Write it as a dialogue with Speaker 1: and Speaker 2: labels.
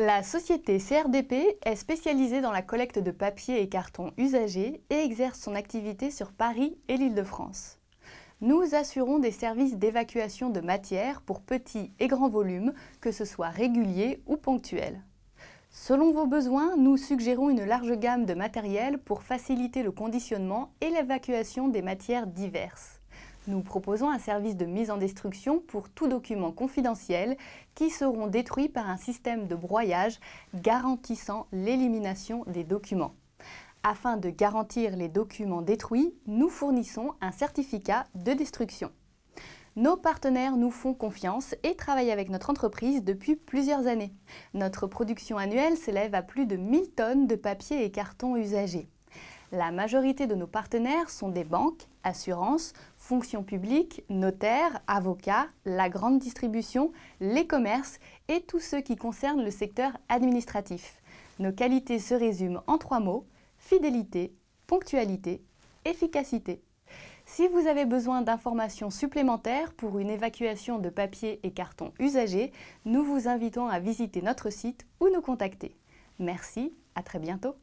Speaker 1: La société CRDP est spécialisée dans la collecte de papier et carton usagés et exerce son activité sur Paris et l'Île-de-France. Nous assurons des services d'évacuation de matière pour petits et grands volumes, que ce soit réguliers ou ponctuels. Selon vos besoins, nous suggérons une large gamme de matériel pour faciliter le conditionnement et l'évacuation des matières diverses. Nous proposons un service de mise en destruction pour tout document confidentiel qui seront détruits par un système de broyage garantissant l'élimination des documents. Afin de garantir les documents détruits, nous fournissons un certificat de destruction. Nos partenaires nous font confiance et travaillent avec notre entreprise depuis plusieurs années. Notre production annuelle s'élève à plus de 1000 tonnes de papier et carton usagés. La majorité de nos partenaires sont des banques, assurances, fonctions publiques, notaires, avocats, la grande distribution, les commerces et tous ceux qui concernent le secteur administratif. Nos qualités se résument en trois mots, fidélité, ponctualité, efficacité. Si vous avez besoin d'informations supplémentaires pour une évacuation de papier et carton usagés, nous vous invitons à visiter notre site ou nous contacter. Merci, à très bientôt.